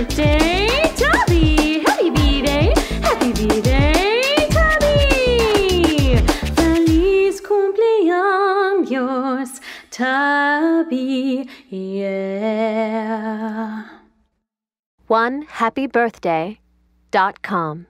birthday, Tubby! Happy birthday, Happy B-Day, Tubby! Feliz cumpleaños, Tubby, yeah. One happy birthday dot com.